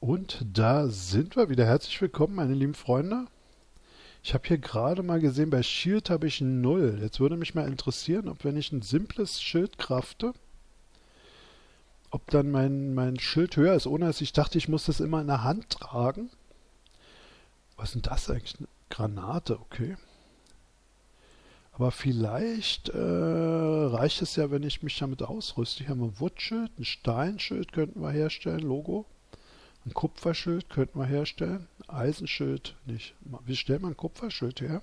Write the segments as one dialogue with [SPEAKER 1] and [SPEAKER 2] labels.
[SPEAKER 1] Und da sind wir wieder. Herzlich willkommen, meine lieben Freunde. Ich habe hier gerade mal gesehen, bei Shield habe ich ein Null. Jetzt würde mich mal interessieren, ob wenn ich ein simples Schild krafte, ob dann mein, mein Schild höher ist, ohne dass ich dachte, ich muss das immer in der Hand tragen. Was ist denn das eigentlich? Eine Granate, okay. Aber vielleicht äh, reicht es ja, wenn ich mich damit ausrüste. Hier haben wir ein Wuttschild, ein Steinschild könnten wir herstellen, Logo. Ein Kupferschild könnten wir herstellen. Eisenschild nicht. Wie stellt man ein Kupferschild her?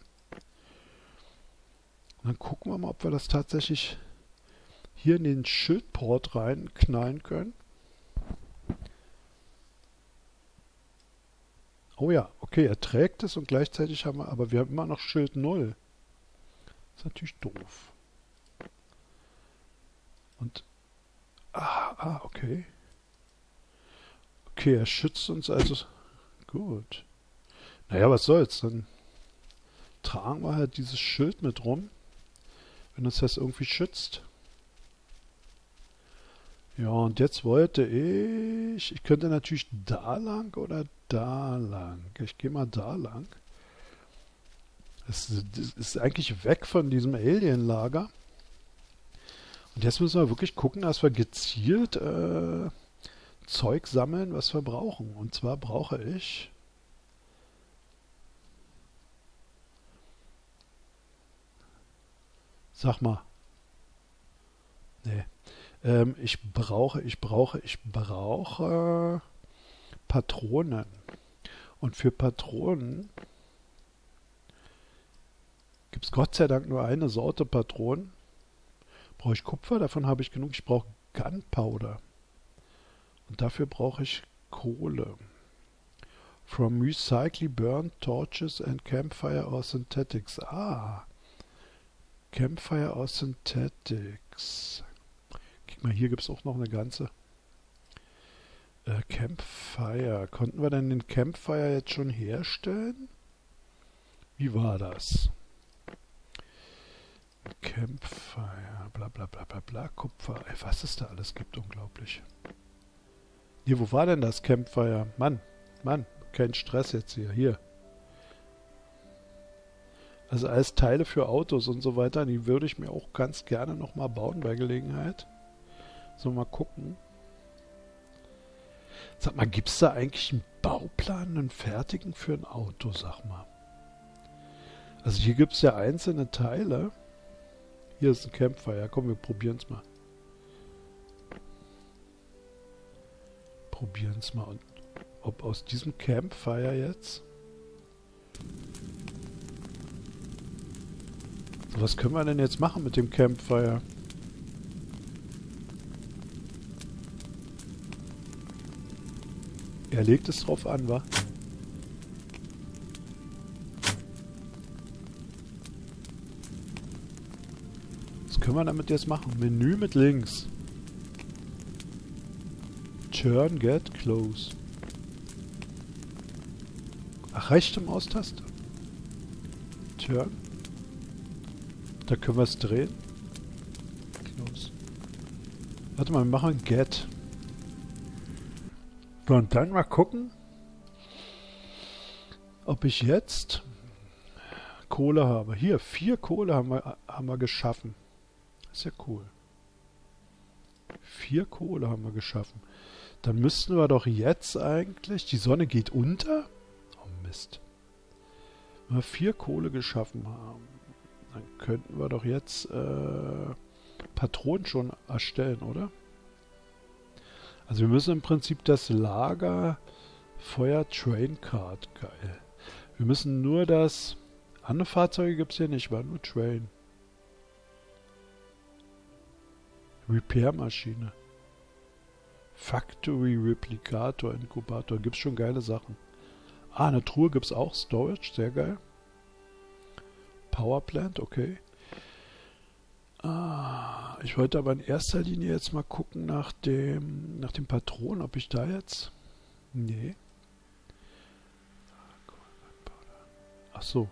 [SPEAKER 1] Und dann gucken wir mal, ob wir das tatsächlich hier in den Schildport reinknallen können. Oh ja, okay, er trägt es und gleichzeitig haben wir, aber wir haben immer noch Schild 0. Das ist natürlich doof. Und, ah, ah, okay. Okay, er schützt uns also, gut. Naja, was soll's, dann tragen wir halt dieses Schild mit rum, wenn uns das irgendwie schützt. Ja, und jetzt wollte ich, ich könnte natürlich da lang oder da lang. Ich gehe mal da lang. Es ist eigentlich weg von diesem Alien-Lager. Und jetzt müssen wir wirklich gucken, dass wir gezielt äh, Zeug sammeln, was wir brauchen. Und zwar brauche ich Sag mal. Nee. Ähm, ich brauche, ich brauche, ich brauche Patronen. Und für Patronen gibt es Gott sei Dank nur eine Sorte Patronen. Brauche ich Kupfer, davon habe ich genug. Ich brauche Gunpowder. Und dafür brauche ich Kohle. From recycling burnt torches and campfire or synthetics. Ah. Campfire or synthetics mal, hier gibt es auch noch eine ganze. Äh, Campfire. Konnten wir denn den Campfire jetzt schon herstellen? Wie war das? Campfire, bla bla bla bla bla, Kupfer. Ey, was es da alles gibt, unglaublich. Hier, wo war denn das Campfire? Mann, Mann, kein Stress jetzt hier. Hier. Also als Teile für Autos und so weiter, die würde ich mir auch ganz gerne nochmal bauen bei Gelegenheit. So, mal gucken. Sag mal, gibt es da eigentlich einen Bauplan, einen fertigen für ein Auto, sag mal? Also hier gibt es ja einzelne Teile. Hier ist ein Campfire. Komm, wir probieren es mal. Probieren es mal. Ob aus diesem Campfire jetzt... Was können wir denn jetzt machen mit dem Campfire? Er legt es drauf an, wa? Was können wir damit jetzt machen? Menü mit links. Turn, get, close. Ach, rechte Maustaste. Turn. Da können wir es drehen. Close. Warte mal, wir machen get. Und dann mal gucken, ob ich jetzt Kohle habe. Hier, vier Kohle haben wir, haben wir geschaffen. Ist ja cool. Vier Kohle haben wir geschaffen. Dann müssten wir doch jetzt eigentlich... Die Sonne geht unter? Oh Mist. Wenn wir vier Kohle geschaffen haben, dann könnten wir doch jetzt äh, Patronen schon erstellen, oder? Also wir müssen im Prinzip das Lager Feuer Train Card. Geil. Wir müssen nur das... Andere Fahrzeuge gibt es hier nicht, war nur Train. Repair-Maschine. Factory Replicator Inkubator. Gibt es schon geile Sachen. Ah, eine Truhe gibt es auch. Storage, sehr geil. Powerplant, okay. Ah, ich wollte aber in erster Linie jetzt mal gucken nach dem, nach dem Patron, ob ich da jetzt... Nee. Ach so.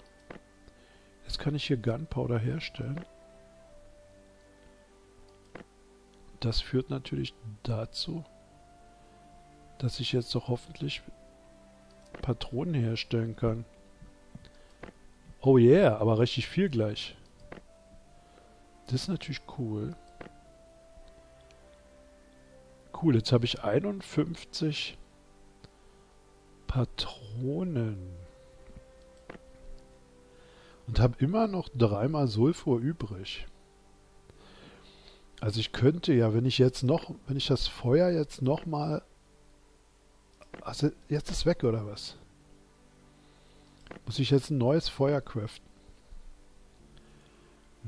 [SPEAKER 1] Jetzt kann ich hier Gunpowder herstellen. Das führt natürlich dazu, dass ich jetzt doch hoffentlich Patronen herstellen kann. Oh yeah, aber richtig viel gleich. Das ist natürlich cool. Cool, jetzt habe ich 51 Patronen. Und habe immer noch dreimal Sulfur übrig. Also ich könnte ja, wenn ich jetzt noch, wenn ich das Feuer jetzt noch mal, also jetzt ist weg oder was? Muss ich jetzt ein neues Feuer craften?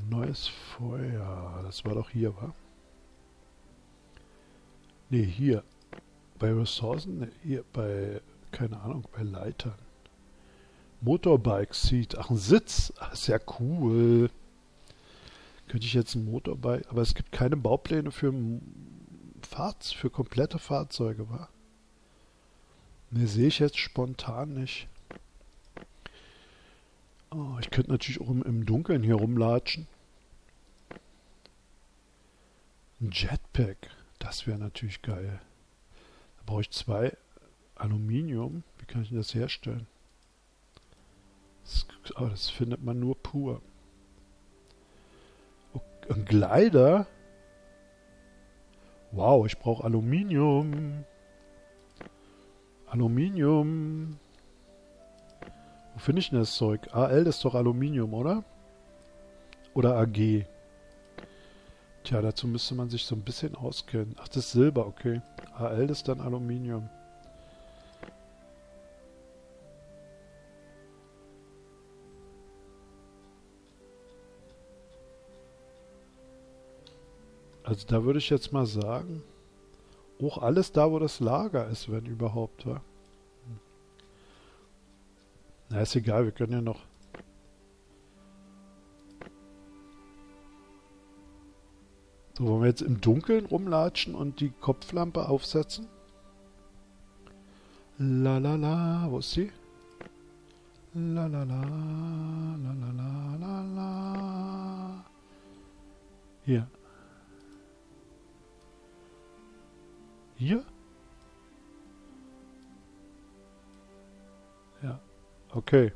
[SPEAKER 1] Neues Feuer, das war doch hier, wa? Ne, hier. Bei Ressourcen, nee, hier bei, keine Ahnung, bei Leitern. Motorbike Seat, ach ein Sitz, ach, sehr cool. Könnte ich jetzt ein Motorbike, aber es gibt keine Baupläne für Fahrt, für komplette Fahrzeuge, wa? Ne, sehe ich jetzt spontan nicht. Oh, ich könnte natürlich auch im, im Dunkeln hier rumlatschen. Ein Jetpack, das wäre natürlich geil. Da brauche ich zwei Aluminium. Wie kann ich denn das herstellen? Das, oh, das findet man nur pur. Ein Glider? Wow, ich brauche Aluminium. Aluminium. Wo finde ich denn das Zeug? AL ist doch Aluminium, oder? Oder AG? Tja, dazu müsste man sich so ein bisschen auskennen. Ach, das ist Silber, okay. AL ist dann Aluminium. Also da würde ich jetzt mal sagen, auch alles da, wo das Lager ist, wenn überhaupt. Ja? Na, ist egal, wir können ja noch... So, wollen wir jetzt im Dunkeln rumlatschen und die Kopflampe aufsetzen? La la la, wo ist sie? La la la, la la la, la la. Hier. Hier? Ja. Okay.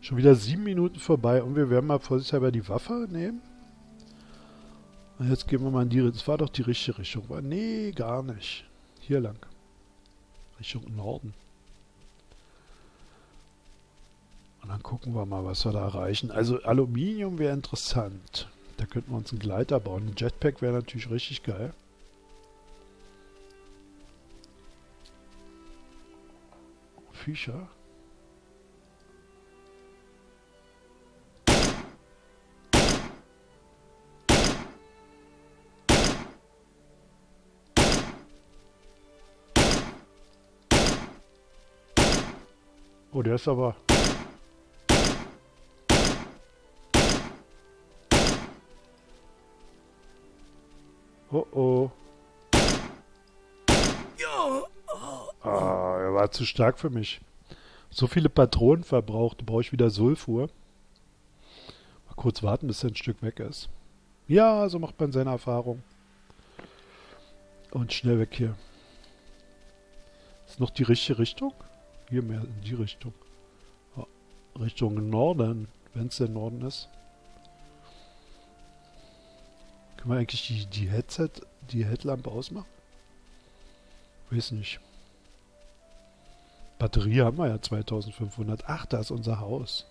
[SPEAKER 1] Schon wieder sieben Minuten vorbei und wir werden mal vorsichtshalber die Waffe nehmen. Und jetzt gehen wir mal in die... Das war doch die richtige Richtung. Nee, gar nicht. Hier lang. Richtung Norden. Und dann gucken wir mal, was wir da erreichen. Also Aluminium wäre interessant. Da könnten wir uns einen Gleiter bauen. Ein Jetpack wäre natürlich richtig geil. Viecher. Oh, der ist aber... Oh oh. Zu stark für mich. So viele Patronen verbraucht, brauche ich wieder Sulfur. Mal kurz warten, bis er ein Stück weg ist. Ja, so macht man seine Erfahrung. Und schnell weg hier. Ist noch die richtige Richtung? Hier mehr in die Richtung. Richtung Norden, wenn es der Norden ist. Können wir eigentlich die, die Headset, die Headlampe ausmachen? Weiß nicht. Batterie haben wir ja 2500. Ach, da ist unser Haus.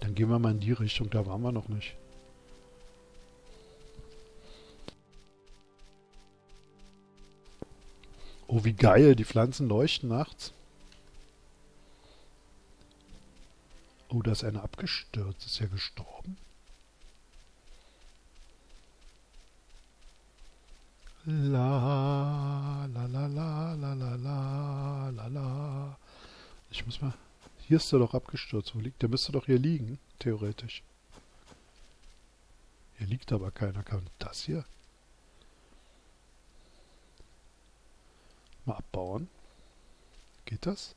[SPEAKER 1] Dann gehen wir mal in die Richtung, da waren wir noch nicht. Oh, wie geil, die Pflanzen leuchten nachts. Oh, da ist einer abgestürzt. Ist ja gestorben? La, la, la, la, la, la, la, la, la. Ich muss mal... Hier ist er doch abgestürzt. Wo liegt der? Müsste doch hier liegen, theoretisch. Hier liegt aber keiner. Kann das hier? Mal abbauen. Geht das?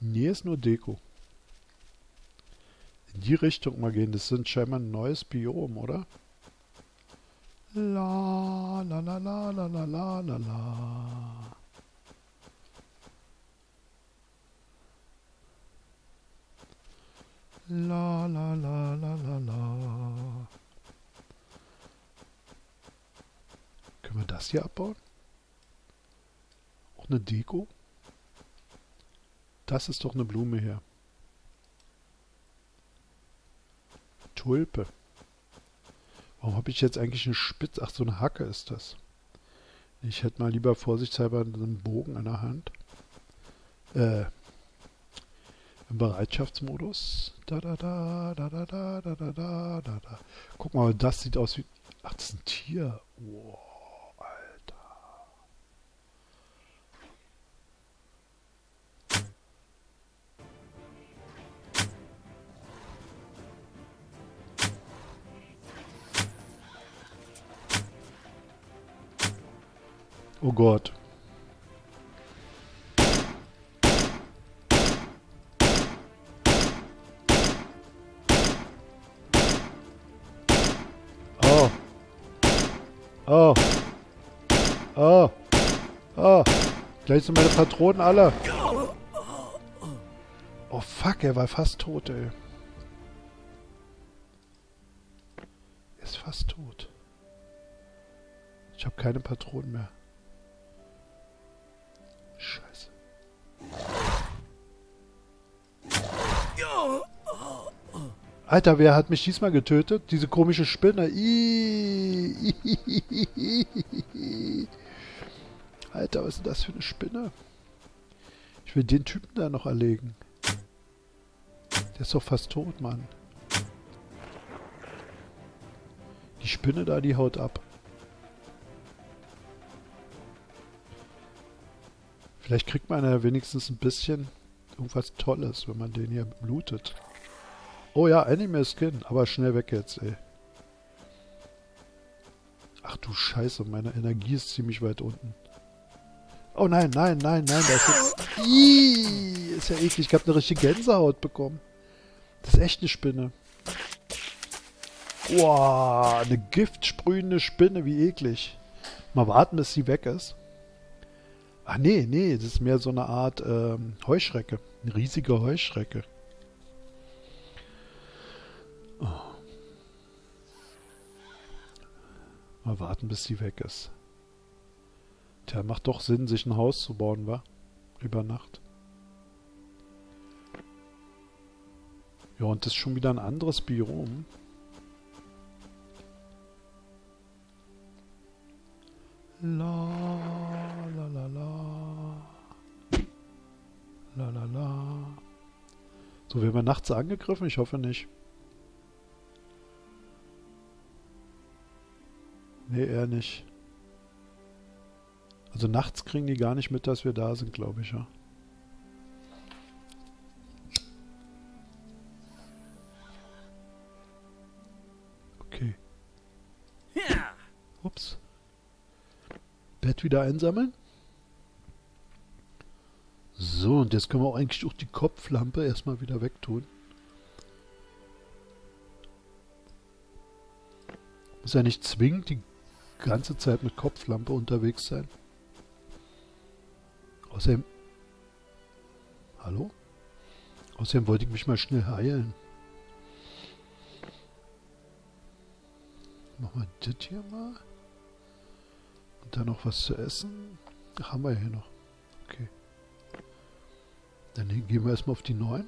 [SPEAKER 1] Nee, ist nur Deko. In die Richtung mal gehen. Das sind scheinbar ein neues Biom, oder? La la la la la la la la la. La la la la la la. Können wir das hier abbauen? Auch eine Deko? Das ist doch eine Blume hier. Tulpe. Warum habe ich jetzt eigentlich eine Spitze? Ach, so eine Hacke ist das. Ich hätte mal lieber vorsichtshalber einen Bogen an der Hand. Äh, im Bereitschaftsmodus. Da, da, da, da, da, da, da, da, da, da. Guck mal, das sieht aus wie... Ach, das ist ein Tier. Wow, Oh Gott. Oh. Oh. Oh. Oh. Gleich sind meine Patronen alle. Oh fuck, er war fast tot, ey. Er ist fast tot. Ich habe keine Patronen mehr. Alter, wer hat mich diesmal getötet? Diese komische Spinne. Alter, was ist das für eine Spinne? Ich will den Typen da noch erlegen. Der ist doch fast tot, Mann. Die Spinne da, die haut ab. Vielleicht kriegt man ja wenigstens ein bisschen irgendwas Tolles, wenn man den hier blutet. Oh ja, Anime Skin, aber schnell weg jetzt, ey. Ach du Scheiße, meine Energie ist ziemlich weit unten. Oh nein, nein, nein, nein, das ist jetzt... Ihhh, ist ja eklig, ich habe eine richtige Gänsehaut bekommen. Das ist echt eine Spinne. Boah, eine giftsprühende Spinne, wie eklig. Mal warten, bis sie weg ist. Ah nee, nee, das ist mehr so eine Art ähm, Heuschrecke. Eine riesige Heuschrecke. Mal warten, bis sie weg ist. Tja, macht doch Sinn, sich ein Haus zu bauen, wa? Über Nacht. Ja, und das ist schon wieder ein anderes Biom. La la la la. La la la. So, werden wir nachts angegriffen? Ich hoffe nicht. Nee, eher nicht. Also nachts kriegen die gar nicht mit, dass wir da sind, glaube ich, ja. Okay. Ups. Bett wieder einsammeln. So, und jetzt können wir auch eigentlich auch die Kopflampe erstmal wieder wegtun. Muss ja nicht zwingend die ganze Zeit mit Kopflampe unterwegs sein. Außerdem... Hallo? Außerdem wollte ich mich mal schnell heilen. Machen wir das hier mal. Und dann noch was zu essen. Ach, haben wir hier noch. Okay. Dann gehen wir erstmal auf die 9.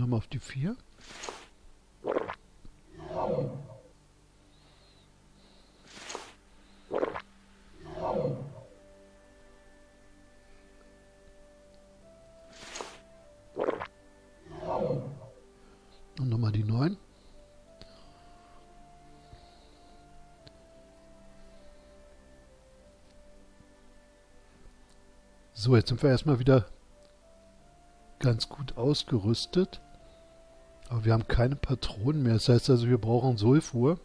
[SPEAKER 1] nochmal auf die 4. Und nochmal die 9. So, jetzt sind wir erstmal wieder ganz gut ausgerüstet. Aber wir haben keine Patronen mehr. Das heißt also, wir brauchen Sulfur.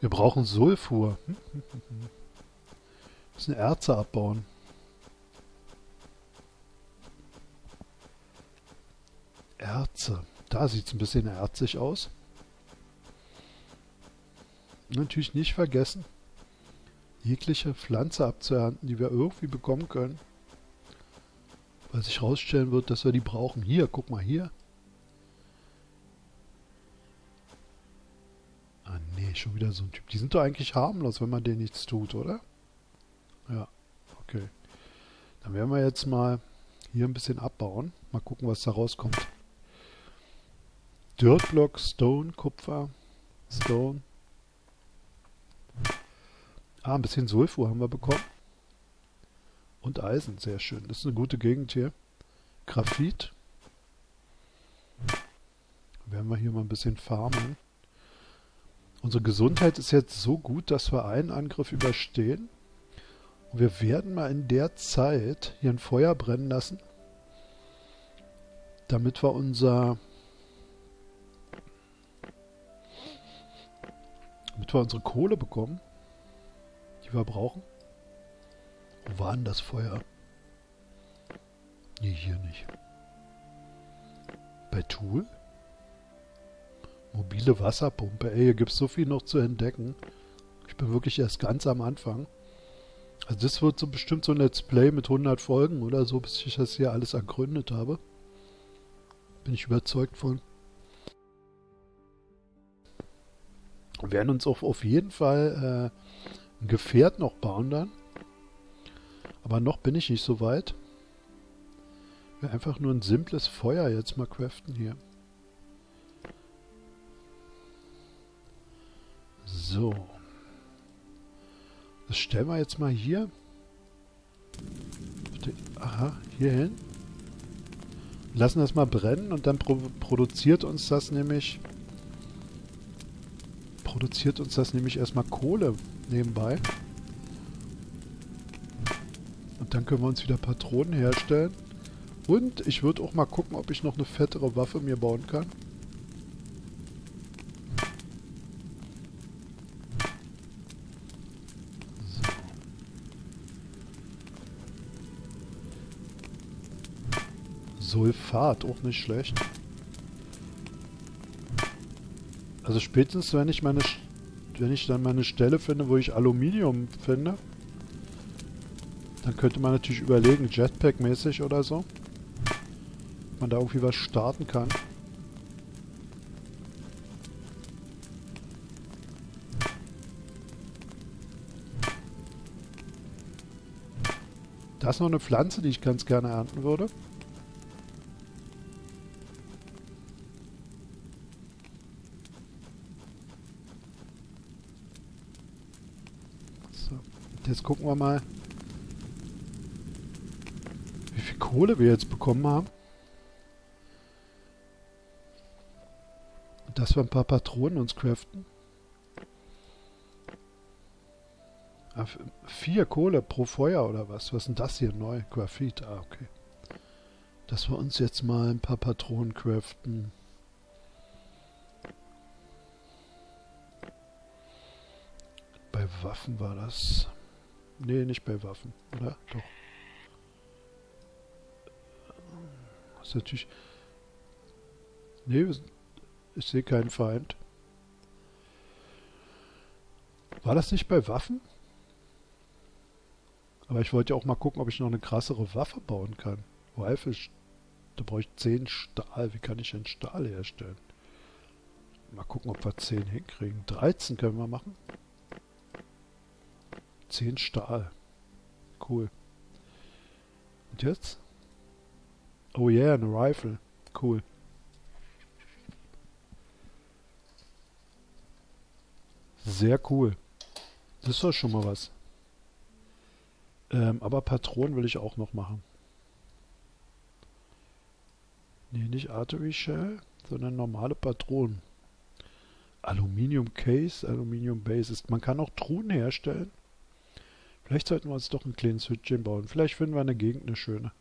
[SPEAKER 1] Wir brauchen Sulfur. Wir müssen Erze abbauen. Erze. Da sieht es ein bisschen erzig aus. Natürlich nicht vergessen, jegliche Pflanze abzuernten, die wir irgendwie bekommen können. Weil sich herausstellen wird, dass wir die brauchen. Hier, guck mal hier. Ah nee, schon wieder so ein Typ. Die sind doch eigentlich harmlos, wenn man denen nichts tut, oder? Ja, okay. Dann werden wir jetzt mal hier ein bisschen abbauen. Mal gucken, was da rauskommt. Dirtblock, Stone, Kupfer, Stone. Ah, ein bisschen Sulfur haben wir bekommen. Und Eisen, sehr schön. Das ist eine gute Gegend hier. Graphit. Werden wir hier mal ein bisschen farmen. Unsere Gesundheit ist jetzt so gut, dass wir einen Angriff überstehen. Und wir werden mal in der Zeit hier ein Feuer brennen lassen. Damit wir unser... Damit wir unsere Kohle bekommen. Die wir brauchen. Wo war denn das Feuer? Nee, hier nicht. Bei Tool? Mobile Wasserpumpe. Ey, hier gibt es so viel noch zu entdecken. Ich bin wirklich erst ganz am Anfang. Also das wird so bestimmt so ein Let's Play mit 100 Folgen oder so, bis ich das hier alles ergründet habe. Bin ich überzeugt von. Wir werden uns auf, auf jeden Fall äh, ein Gefährt noch bauen dann. Aber noch bin ich nicht so weit. Ich will einfach nur ein simples Feuer jetzt mal craften hier. So. Das stellen wir jetzt mal hier. Aha, hier hin. Lassen das mal brennen und dann pro produziert uns das nämlich produziert uns das nämlich erstmal Kohle nebenbei. Und dann können wir uns wieder Patronen herstellen. Und ich würde auch mal gucken, ob ich noch eine fettere Waffe mir bauen kann. Sulfat, auch nicht schlecht. Also spätestens, wenn ich meine, wenn ich dann meine Stelle finde, wo ich Aluminium finde, dann könnte man natürlich überlegen, Jetpack-mäßig oder so. Ob man da irgendwie was starten kann. Da ist noch eine Pflanze, die ich ganz gerne ernten würde. So, jetzt gucken wir mal, Kohle wir jetzt bekommen haben. Dass wir ein paar Patronen uns craften. Ah, vier Kohle pro Feuer oder was? Was ist denn das hier neu? Graphit, ah, okay. Dass wir uns jetzt mal ein paar Patronen craften. Bei Waffen war das. Nee, nicht bei Waffen, oder? Doch. Ist natürlich... Nee, ich sehe keinen Feind. War das nicht bei Waffen? Aber ich wollte ja auch mal gucken, ob ich noch eine krassere Waffe bauen kann. Rifle, da brauche ich 10 Stahl. Wie kann ich denn Stahl herstellen? Mal gucken, ob wir 10 hinkriegen. 13 können wir machen. 10 Stahl. Cool. Und jetzt? Oh yeah, eine Rifle. Cool. Sehr cool. Das ist doch schon mal was. Ähm, aber Patronen will ich auch noch machen. Nee, nicht Artery Shell, sondern normale Patronen. Aluminium Case, Aluminium Base. Man kann auch Truhen herstellen. Vielleicht sollten wir uns doch ein kleines Hütchen bauen. Vielleicht finden wir eine Gegend eine schöne.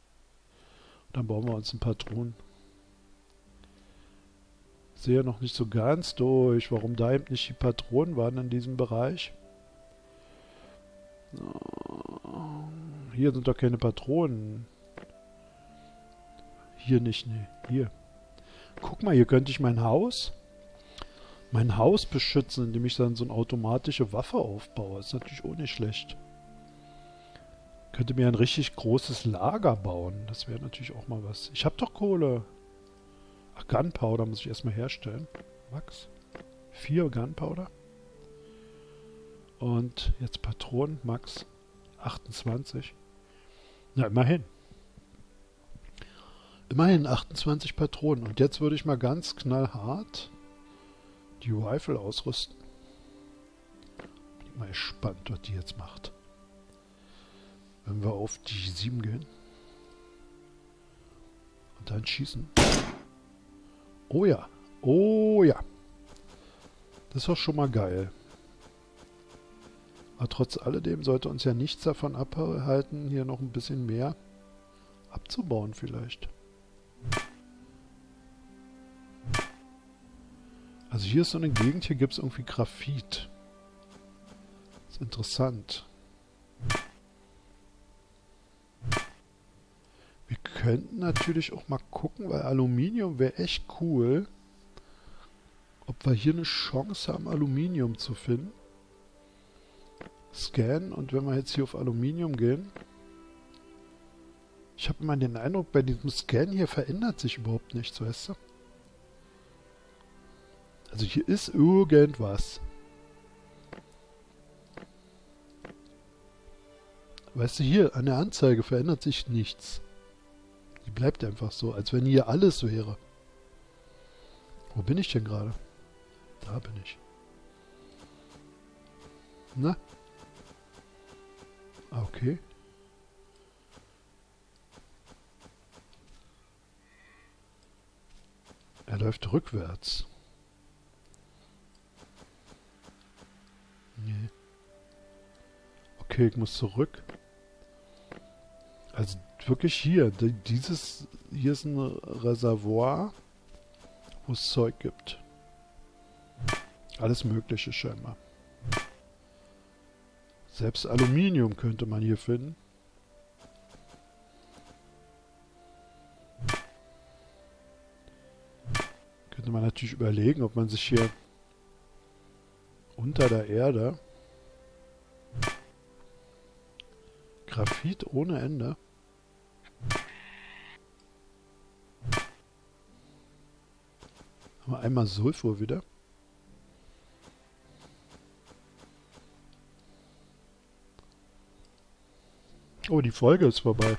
[SPEAKER 1] Dann bauen wir uns ein paar Drohnen. Sehe noch nicht so ganz durch, warum da eben nicht die Patronen waren in diesem Bereich. Hier sind doch keine Patronen. Hier nicht, nee. Hier. Guck mal, hier könnte ich mein Haus mein Haus beschützen, indem ich dann so eine automatische Waffe aufbaue. ist natürlich auch nicht schlecht. Könnte mir ein richtig großes Lager bauen. Das wäre natürlich auch mal was. Ich habe doch Kohle. Ach, Gunpowder muss ich erstmal herstellen. Max. Vier Gunpowder. Und jetzt Patronen, Max. 28. Na, immerhin. Immerhin 28 Patronen. Und jetzt würde ich mal ganz knallhart die Rifle ausrüsten. Bin mal gespannt, was die jetzt macht. Wenn wir auf die 7 gehen. Und dann schießen. Oh ja. Oh ja. Das ist doch schon mal geil. Aber trotz alledem sollte uns ja nichts davon abhalten, hier noch ein bisschen mehr abzubauen vielleicht. Also hier ist so eine Gegend, hier gibt es irgendwie Graphit. Das ist interessant. Wir könnten natürlich auch mal gucken, weil Aluminium wäre echt cool. Ob wir hier eine Chance haben, Aluminium zu finden. Scan und wenn wir jetzt hier auf Aluminium gehen. Ich habe immer den Eindruck, bei diesem Scan hier verändert sich überhaupt nichts, weißt du? Also hier ist irgendwas. Weißt du, hier an der Anzeige verändert sich nichts. Die bleibt einfach so, als wenn hier alles wäre. Wo bin ich denn gerade? Da bin ich. Na? Ah, okay. Er läuft rückwärts. Nee. Okay, ich muss zurück. Also wirklich hier. Dieses hier ist ein Reservoir, wo es Zeug gibt. Alles Mögliche scheinbar. Selbst Aluminium könnte man hier finden. Könnte man natürlich überlegen, ob man sich hier unter der Erde. Graphit ohne Ende. Haben einmal Sulfur wieder. Oh, die Folge ist vorbei.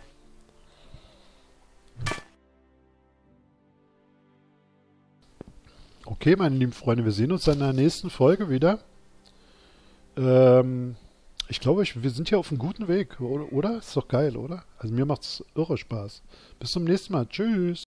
[SPEAKER 1] Okay, meine lieben Freunde, wir sehen uns in der nächsten Folge wieder. Ähm, ich glaube, wir sind hier auf einem guten Weg, oder? Ist doch geil, oder? Also mir macht es irre Spaß. Bis zum nächsten Mal. Tschüss.